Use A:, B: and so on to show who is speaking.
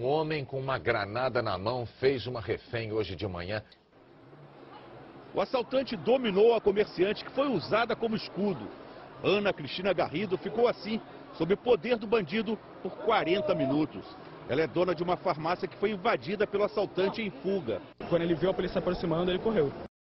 A: Um homem com uma granada na mão fez uma refém hoje de manhã.
B: O assaltante dominou a comerciante que foi usada como escudo. Ana Cristina Garrido ficou assim, sob o poder do bandido, por 40 minutos. Ela é dona de uma farmácia que foi invadida pelo assaltante em fuga.
C: Quando ele viu a polícia aproximando, ele correu.